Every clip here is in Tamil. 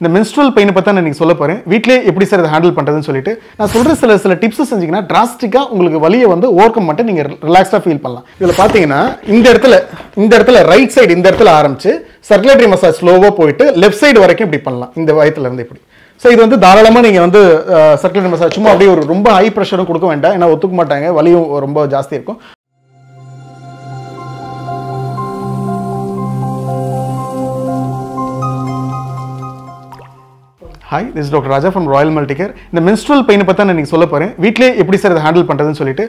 இந்த மின்ஸ்ட்ரல் பெயினை பற்றி நான் நீங்கள் சொல்ல போகிறேன் வீட்டிலே எப்படி சார் இதை ஹேண்டில் பண்ணுறதுன்னு சொல்லிட்டு நான் சொல்கிற சில சில டிப்ஸ் செஞ்சீங்கன்னா டிராஸ்டிக்காக உங்களுக்கு வலியை வந்து ஓவர் கம் மட்டும் நீங்கள் ரிலாக்ஸாக ஃபீல் பண்ணலாம். இதில் பார்த்தீங்கன்னா இந்த இடத்துல இந்த இடத்துல ரைட் சைடு இந்த இடத்துல ஆரம்பிச்சு சர்க்குலேட்டரி மசாஜ் ஸ்லோவாக போயிட்டு லெஃப்ட் சைடு வரைக்கும் இப்படி பண்ணலாம். இந்த வயத்துல இருந்து இப்படி. ஸோ இது வந்து தாராளமாக நீங்கள் வந்து சர்க்குலேட்டரி மசாஜ் சும்மா அப்படியே ஒரு ரொம்ப ஹை ப்ரெஷரும் கொடுக்க வேண்டாம். ஏன்னா ஒத்துக்க மாட்டாங்க. வலியும் ரொம்ப ஜாஸ்தி இருக்கும். Hi this doctor Raja from Royal Multicare இந்த மென்ஸ்ட்ரல் பெயினை பற்றி நான் நீங்கள் சொல்ல போகிறேன் வீட்டிலே எப்படி சார் இதை ஹேண்டில் பண்ணுறதுன்னு சொல்லிட்டு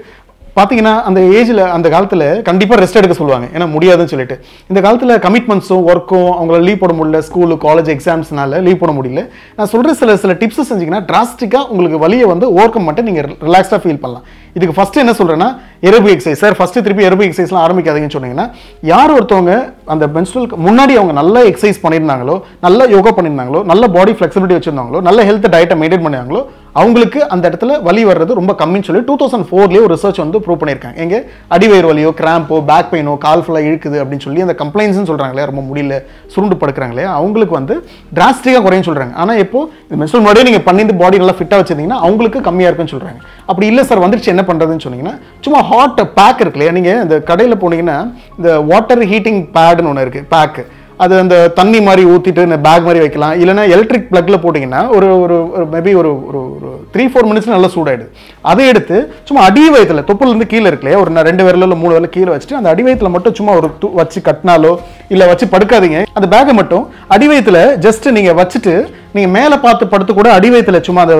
பார்த்தீங்கன்னா அந்த ஏஜில் அந்த காலத்தில் கண்டிப்பாக ரெஸ்ட் எடுக்க சொல்லுவாங்க. ஏன்னா முடியாதுன்னு சொல்லிட்டு. இந்த காலத்தில் கமிட்மெண்ட்ஸும் ஒர்க்கும் அவங்கள லீவ் போட முடியல ஸ்கூலு காலேஜ் எக்ஸாம்ஸ்னால லீவ் போட முடியல. நான் சொல்கிற சில சில டிப்ஸ் செஞ்சிங்கன்னா டிராஸ்டிக்காக உங்களுக்கு வழியை வந்து ஓவர் கம் மட்டும் நீங்கள் ரிலாக்ஸாக ஃபீல் பண்ணலாம். இதுக்கு ஃபஸ்ட்டு என்ன சொல்கிறேன்னா எரபி எக்ஸசைஸ் சார் ஃபஸ்ட்டு திருப்பி எரபி எக்ஸசைஸ்லாம் ஆரம்பிக்காதீங்கன்னு சொன்னீங்கன்னா யார் ஒருத்தவங்க அந்த menstrual முன்னாடி அவங்க நல்லா எக்ஸசைஸ் பண்ணியிருந்தாங்களோ நல்ல யோகா பண்ணியிருந்தாங்களோ நல்ல பாடி ஃப்ளெக்சிபிலிட்டி வச்சிருந்தாங்களோ நல்ல ஹெல்த் டயட்டை மெயின்டைன் பண்ணாங்களோ அவங்களுக்கு அந்த இடத்துல வலி வர்றது ரொம்ப கம்மின்னு சொல்லி டூ தௌசண்ட் ஃபோர்லேயே ஒரு ரிசர்ச் வந்து ப்ரூவ் பண்ணியிருக்காங்க. எங்கே? அடிவயிறு வலியோ கிராம்போ பேக் பெயினோ கால் ஃபுல்லாக இழுக்குது அப்படின்னு சொல்லி அந்த கம்ப்ளைண்ட்ஸ்னு சொல்கிறாங்களே ரொம்ப முடியல சுருண்டு படுக்கிறாங்களே அவங்களுக்கு வந்து டிராஸ்டிக்காக குறையும் சொல்கிறாங்க ஆனால் இப்போ இந்த மென்ஸ்ட்ரல் முன்னாடியே நீங்கள் பண்ணிட்டு பாடி நல்லா ஃபிட்டாக வச்சிருந்தீங்கன்னா அவங்களுக்கு கம்மியாக இருக்குன்னு சொல்கிறாங்க அப்படி இல்லை சார் வந்துருச்சு என்ன பண்ணுறதுன்னு சொன்னீங்கன்னா சும்மா ஹாட் பேக் இருக்கு இல்லையா? நீங்கள் இந்த கடையில் போனீங்கன்னா இந்த வாட்டர் ஹீட்டிங் பேடுன்னு ஒன்று இருக்குது பேக்கு அது அந்த தண்ணி மாதிரி ஊற்றிட்டு இந்த பேக் மாதிரி வைக்கலாம். இல்லைன்னா எலக்ட்ரிக் ப்ளக்கில் போட்டிங்கன்னா ஒரு ஒரு மேபி ஒரு ஒரு ஒரு த்ரீ ஃபோர் மினிட்ஸ் நல்லா சூடாயிடுது. அதை எடுத்து சும்மா அடி வயத்தில் தொப்புலேருந்து கீழே இருக்கலையே ஒரு ரெண்டு விரல இல்லை மூணு விரல கீழே வச்சுட்டு அந்த அடி வயத்தில் மட்டும் சும்மா ஒரு தூ வச்சு கட்டினாலோ இல்லை வச்சு படுக்காதீங்க. அந்த பேக்கை மட்டும் அடி வயத்தில் ஜஸ்ட் நீங்கள் வச்சுட்டு நீங்கள் மேலே பார்த்து படுத்து கூட அடி வயத்தில் சும்மா அந்த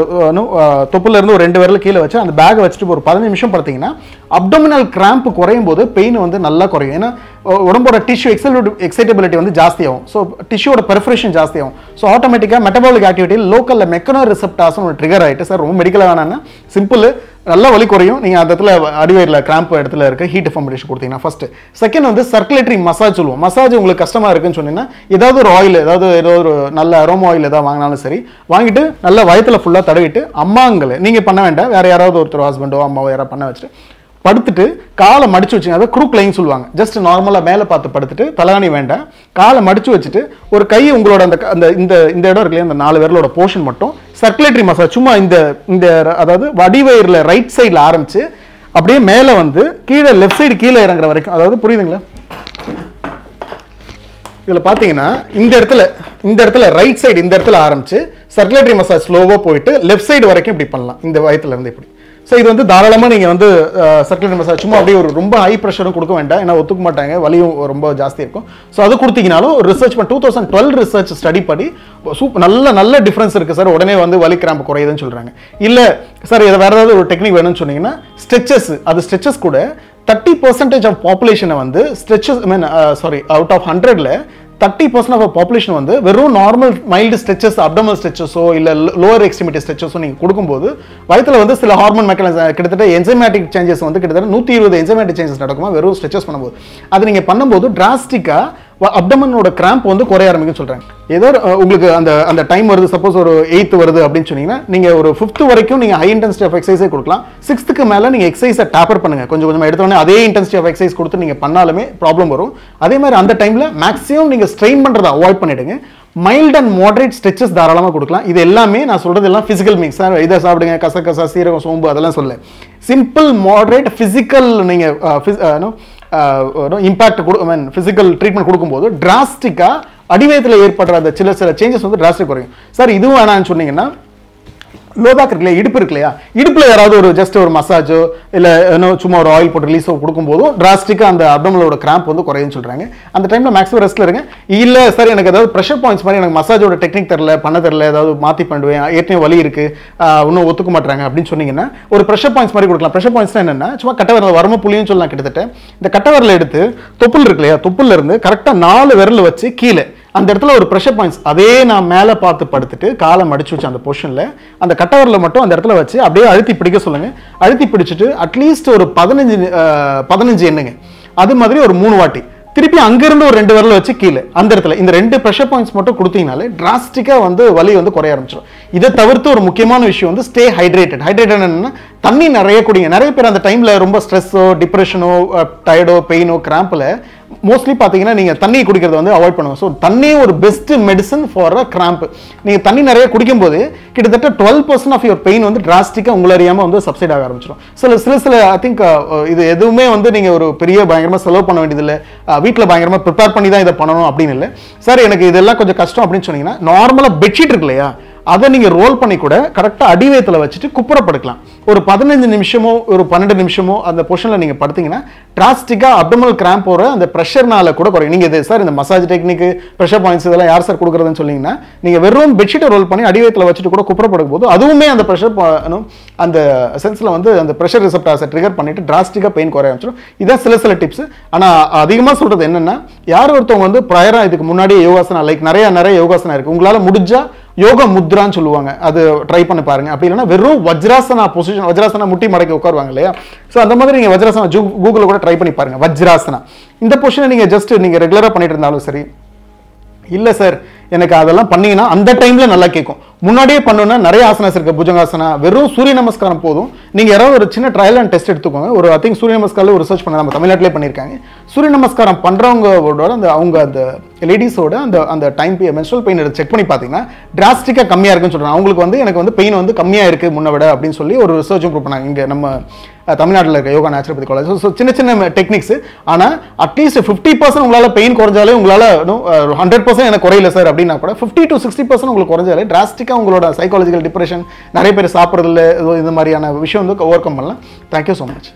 தொப்புலேருந்து ஒரு ரெண்டு விரல கீழே வச்சு அந்த பேக்கை வச்சுட்டு ஒரு பதினஞ்சு நிமிஷம் படுத்திங்கன்னா அப்டோமினல் கிராம்ப் குறையும் போது பெயின் வந்து நல்லா குறையும். ஏன்னா உடம்போட டிஷ்யூ எக்ஸைட்டபிலிட்டி வந்து ஜாஸ்தியாகும். ஸோ டிஷ்யூட பெர்ஃபரேஷன் ஜாஸ்தியாகும். ஸோ ஆட்டோமேட்டிக்காக மெட்டபாலிக் ஆக்டிவிட்டி லோக்கலில் மெக்கனோ ரிசப்டாஸ்னு ஒரு ட்ரிகர் ஆகிட்டு சார் ரொம்ப மெடிக்கலாக வேணாம்னா சிம்பிள் நல்லா வலி குறையும். நீங்கள் அந்த இடத்துல அடிவயிறில் கிராம்ப் இடத்துல இருக்க ஹீட் ஃபம்பரேஷன் கொடுத்தீங்கன்னா ஃபஸ்ட்டு செகண்ட் வந்து சர்க்குலேட்டரி மசாஜ் சொல்லுவோம். மசாஜ் உங்களுக்கு கஷ்டமாக இருக்குன்னு சொன்னீங்கன்னா ஏதாவது ஒரு ஆயில் ஏதாவது ஏதோ ஒரு நல்ல அரோமா ஆயில் ஏதாவது வாங்கினாலும் சரி வாங்கிட்டு நல்ல வயத்தில் ஃபுல்லாக தடவிட்டு அம்மாங்களை நீங்கள் பண்ண வேண்டாம். வேறு யாராவது ஒருத்தர் ஹஸ்பண்டோ அம்மாவோ யாராவது பண்ண வச்சுட்டு படுத்துட்டு காலை மடிச்சு வச்சுங்க. அதாவது குரூக் லைன் சொல்லுவாங்க. ஜஸ்ட் நார்மலாக மேலே பார்த்து படுத்துட்டு தலகாணி வேண்டாம். காலை மடிச்சு வச்சுட்டு ஒரு கை உங்களோட அந்த அந்த இந்த இந்த இடம் இருக்குல்லையா அந்த நாலு விரலோட போர்ஷன் மட்டும் சர்க்குலேட்டரி மசாஜ் சும்மா இந்த இந்த அதாவது வடிவயிறில் ரைட் சைடில் ஆரம்பிச்சு அப்படியே மேலே வந்து கீழே லெஃப்ட் சைடு கீழே இறங்குற வரைக்கும் அதாவது புரியுதுங்களா? இதில் பார்த்தீங்கன்னா இந்த இடத்துல இந்த இடத்துல ரைட் சைடு இந்த இடத்துல ஆரம்பிச்சு சர்க்குலேட்டரி மசாஜ் ஸ்லோவாக போயிட்டு லெஃப்ட் சைடு வரைக்கும் இப்படி பண்ணலாம். இந்த வயத்துலேருந்து இப்படி. ஸோ இது வந்து தாராளமாக நீங்கள் வந்து சர்க்குலேட்டரி மசாஜ் சும்மா அப்படியே ஒரு ரொம்ப ஹை ப்ரெஷரும் கொடுக்க வேண்டாம். ஏன்னா ஒத்துக்க மாட்டாங்க. வலியும் ரொம்ப ஜாஸ்தி இருக்கும். ஸோ அது கொடுத்தீங்கனாலும் ரிசர்ச் பண்ணி two thousand twelve research study பண்ணி சூப் நல்ல நல்ல டிஃப்ரென்ஸ் இருக்குது சார் உடனே வந்து வலி கிராம்பு குறையுதுன்னு சொல்கிறாங்க இல்லை சார் இதை வேறு ஏதாவது ஒரு டெக்னிக் வேணும்னு சொன்னீங்கன்னா ஸ்ட்ரெச்சஸ் அது ஸ்ட்ரெச்சஸ் கூட தேர்ட்டி பர்சன்டேஜ் ஆஃப் பாப்புலேஷனை வந்து stretches I mean sorry out of ஹண்ட்ரட்ல தேர்ட்டி பர்சன்ட் ஆஃப் பாப்புலேஷன் வந்து வெறும் நார்மல் மைல்டு ஸ்ட்ரெச்சஸ் அப்டமல் ஸ்ட்ரெச்சஸோ இல்லை லோவர் எக்ஸ்ட்ரிமிட்டி ஸ்ட்ரெச்சஸோ நீங்கள் கொடுக்கும்போது வயத்தில் வந்து சில ஹார்மோன் மெக்கானிசம் கிட்டத்தட்ட என்சைமேட்டிக் சேஞ்சஸ் வந்து கிட்டத்தட்ட நூற்றி இருபது என்சைமேட்டிக் சேஞ்சஸ் நடக்குமா? வெறும் ஸ்ட்ரெச்சஸ் பண்ணும்போது. அது நீங்கள் பண்ணும்போது டிராஸ்டிக்காக அப்டமனோட கிராம்ப் வந்து குறைய ஆரம்பிக்கும்னு சொல்கிறாங்க ஏதோ உங்களுக்கு அந்த அந்த டைம் வருது சப்போஸ் ஒரு எயித் வருது அப்படின்னு சொன்னீங்கன்னா நீங்கள் ஒரு ஃபிஃப்த் வரைக்கும் நீங்கள் ஹை இன்டென்சிட்டி ஆஃப் எக்ஸசைஸே கொடுக்கலாம். சிக்ஸ்த்துக்கு மேலே நீங்கள் எக்ஸசைஸை டேப்பர் பண்ணுங்க. கொஞ்சம் கொஞ்சமாக எடுத்தோடனே அதே இன்டென்சிட்டி ஆஃப் எக்ஸசைஸ் கொடுத்து நீங்கள் பண்ணாலுமே ப்ராப்ளம் வரும். அதே மாதிரி அந்த டைமில் மேக்ஸிமம் நீங்கள் ஸ்ட்ரெயின் பண்ணுறதை அவாய்ட் பண்ணிடுங்க. மைல்ட் அண்ட் மாடரேட் ஸ்ட்ரெச்சஸ் தாராளமாக கொடுக்கலாம். இது எல்லாமே நான் சொல்கிறது எல்லாம் ஃபிசிக்கல் மிக்ஸ் இதை சாப்பிடுங்க கசகசா சீரகம் சோம்பு அதெல்லாம் சொல்ல சிம்பிள் மாடரேட் ஃபிசிக்கல் நீங்கள் இம்பாக்ட் கொடு ஐ மீன் ஃபிசிக்கல் ட்ரீட்மெண்ட் கொடுக்கும்போது டிராஸ்டிக்காக அடிவயத்தில் ஏற்படுற அந்த சில சில சேஞ்சஸ் வந்து டிராஸ்டிக் குறையும். சார் இதுவும் வேணான்னு சொன்னீங்கன்னா லோ பேக் இல்லையா இடுப்பு இருக்கு இல்லையா இடுப்பில் யாராவது ஒரு ஜஸ்ட் ஒரு மசாஜோ இல்லை இன்னும் சும்மா ஒரு ஆயில் போட்டு ரிலீஸோ கொடுக்கும்போதும் டிராஸ்டிக்காக அந்த அப்டமலோட கிராம்ப் வந்து குறையுன்னு சொல்கிறாங்க அந்த டைமில் மேக்ஸிமம் ரெஸ்ட்ல இருங்க. இல்லை சார் எனக்கு ஏதாவது ப்ரெஷர் பாயிண்ட்ஸ் மாதிரி எனக்கு மசாஜோட டெக்னிக் தெரியல பண்ண தெரியல ஏதாவது மாற்றி பண்ணுவேன் ஏற்கனவே வலி இருக்குது இன்னும் ஒத்துக்க மாட்டாங்க அப்படின்னு சொன்னீங்கன்னா ஒரு ப்ரெஷர் பாயிண்ட்ஸ் மாதிரி கொடுக்கலாம். ப்ரெஷர் பாயிண்ட்ஸ் என்னென்னா சும்மா கட்ட வரல வரம புள்ளியும் சொல்லலாம் கிட்டத்தட்ட. இந்த கட்ட வரல எடுத்து தொப்புள் இருக்கு இல்லையா தொப்புல இருந்து கரெக்டாக நாலு விரல் வச்சு கீழே அந்த இடத்துல ஒரு ப்ரெஷர் பாயிண்ட்ஸ் அதே நான் மேலே பார்த்து படுத்துட்டு காலை மடிச்சு வச்சு அந்த பொஷனில் அந்த கட்டவரில் மட்டும் அந்த இடத்துல வச்சு அப்படியே அழுத்தி பிடிக்க சொல்லுங்க. அழுத்தி பிடிச்சிட்டு அட்லீஸ்ட் ஒரு பதினஞ்சு பதினஞ்சு எண்ணுங்க. அது மாதிரி ஒரு மூணு வாட்டி. திருப்பி அங்கேருந்து ஒரு ரெண்டு விரல் வச்சு கீழே அந்த இடத்துல. இந்த ரெண்டு ப்ரெஷர் பாயிண்ட்ஸ் மட்டும் கொடுத்தீங்கனாலே டிராஸ்டிக்காக வந்து வலி வந்து குறைய ஆரம்பிச்சிடும் இதை தவிர்த்து ஒரு முக்கியமான விஷயம் வந்து ஸ்டே ஹைட்ரேட்டட் ஹைட்ரேட்டட் என்னன்னா தண்ணி நிறைய குடிங்க. நிறைய பேர் அந்த டைம்ல ரொம்ப ஸ்ட்ரெஸ்ஸோ டிப்ரெஷனோ டயர்டோ பெயினோ கிராம்பில் மோஸ்ட்லி பார்த்தீங்கன்னா நீங்கள் தண்ணி குடிக்கிறத வந்து அவாய்ட் பண்ணுவோம் ஸோ தண்ணி ஒரு best medicine for a cramp நீங்கள் தண்ணி நிறைய குடிக்கும்போது கிட்டத்தட்ட twelve percent of your pain வந்து டிராஸ்டிக்காக உங்களை அறியாமல் வந்து சப்சைட் ஆக ஆரம்பிச்சிடும் சில சில சில ஐ திங்க் இது எதுவுமே வந்து நீங்கள் ஒரு பெரிய பயங்கரமாக செலவு பண்ண வேண்டியதில்லை. வீட்டில் பயங்கரமாக ப்ரிப்பேர் பண்ணி தான் இதை பண்ணணும் அப்படின்னு இல்லை. சார் எனக்கு இதெல்லாம் கொஞ்சம் கஷ்டம் அப்படின்னு சொன்னீங்கன்னா நார்மலாக பெட்ஷீட் இருக்கு இல்லையா? அதை நீங்கள் ரோல் பண்ணி கூட கரெக்டாக அடிவயத்தில் வச்சுட்டு குப்புறப்படுக்கலாம். ஒரு பதினஞ்சு நிமிஷமோ ஒரு பன்னெண்டு நிமிஷமோ அந்த பொஷனில் நீங்கள் படுத்தீங்கன்னா டிராஸ்டிக்காக அப்டமல் கிராம்ப் போகிற அந்த ப்ரெஷர்னால கூட குறையும். நீங்கள் இது சார் இந்த மசாஜ் டெக்னிக் ப்ரெஷர் பாயிண்ட்ஸ் இதெல்லாம் யார் சார் கொடுக்குறதுன்னு சொன்னீங்கன்னா நீங்கள் வெறும் பெட்ஷீட்டை ரோல் பண்ணி அடிவயத்தில் வச்சுட்டு கூட குப்புறப்படுக்கும் போது அதுவுமே அந்த ப்ரெஷர் அந்த சென்ஸில் வந்து அந்த ப்ரெஷர் ரிசப்டாஸை ட்ரிகர் பண்ணிட்டு டிராஸ்டிக்காக பெயின் குறைய ஆரம்பிச்சிடும். இதான் சில சில டிப்ஸ் ஆனால் அதிகமாக சொல்கிறது என்னென்னா யார் ஒருத்தவங்க வந்து ப்ரையராக இதுக்கு முன்னாடியே யோகாசனா லைக் நிறைய நிறைய யோகாசனா இருக்குது உங்களால் முடிஞ்சால் யோகா முத்ரான்னு சொல்லுவாங்க. அது ட்ரை பண்ணி பாருங்க. அப்படி இல்லைன்னா வெறும் வஜ்ராசனா பொசிஷன் வஜ்ராசனா முட்டி மடக்கி உட்காருவாங்க இல்லையா? ஸோ அந்த மாதிரி நீங்கள் வஜ்ராசனா ஜூ கூகுளில் கூட ட்ரை பண்ணி பாருங்க. வஜ்ராசனா. இந்த பொசிஷனை நீங்கள் ஜஸ்ட் நீங்கள் ரெகுலராக பண்ணிட்டு இருந்தாலும் சரி. இல்லை சார் எனக்கு அதெல்லாம் பண்ணீங்கன்னா அந்த டைம்ல நல்லா கேட்கும் முன்னாடியே பண்ணணும்னா நிறைய ஆசனாஸ் இருக்கு. புஜங்காசனா வெறும் சூரிய நமஸ்காரம் போதும். நீங்க யாராவது ஒரு சின்ன ட்ரையல் அண்ட் டெஸ்ட் எடுத்துக்கோங்க. ஒரு ஐ திங்க் சூரிய நமஸ்காரில் ஒரு ரிசர்ச் பண்ண நம்ம தமிழ்நாட்டிலே பண்ணியிருக்காங்க. சூரிய நமஸ்காரம் பண்றவங்களோட அந்த அவங்க அந்த லேடிஸோட அந்த அந்த டைம் மென்ஸ்ட்ரல் பெயின் செக் பண்ணி பார்த்தீங்கன்னா டிராஸ்டிக்காக கம்மியாக இருக்குன்னு சொல்கிறாங்க அவங்களுக்கு வந்து எனக்கு வந்து பெயின் வந்து கம்மியாக இருக்கு முன்ன விட அப்படின்னு சொல்லி ஒரு ரிசர்ச்சும் ப்ரூவ் பண்ணாங்க இங்கே நம்ம தமிழ்நாட்டில் இருக்க யோகா நேச்சுரோபதி காலேஜ் ஸோ சின்ன சின்ன டெக்னிக்ஸ் ஆனால் அட்லீஸ்ட் ஃபிஃப்டி பர்சன்ட் உங்களால் பெயின் குறைஞ்சாலே உங்களால் ஹண்ட்ரட் பர்சன்ட் எனக்கு குறையில சார் அப்படின்னா கூட ஃபிஃப்டி டு சிக்ஸ்டி பர்சன்ட் உங்களுக்கு குறைஞ்சாலே டிராஸ்டிக்காக உங்களோட சைக்காலஜிக்கல் டிப்ரெஷன் நிறைய பேர் சாப்பிட்றதுல இந்த மாதிரியான விஷயம் வந்து ஓவர் கம் பண்ணலாம் தேங்க்யூ ஸோ மச்